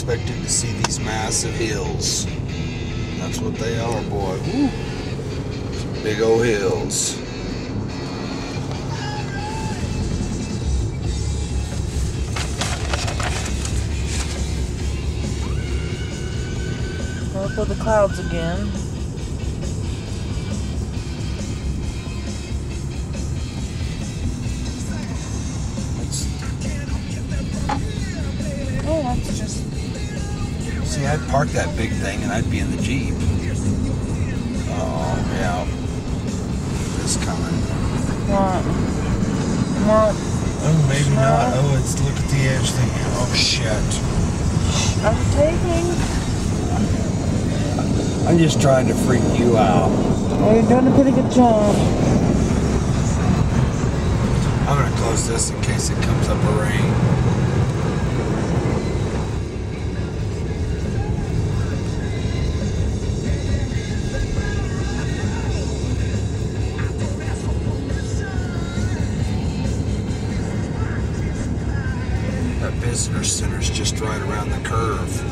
expected to see these massive hills. That's what they are, boy. Woo. Big old hills. Up with the clouds again. See, I'd park that big thing and I'd be in the Jeep. Oh, yeah. This coming. what? What? Oh, maybe not. Oh, it's look at the edge thing. Oh, shit. I'm taking. I'm just trying to freak you out. Oh, you're doing a pretty good job. I'm gonna close this in case it comes up a rain. That visitor center's just right around the curve.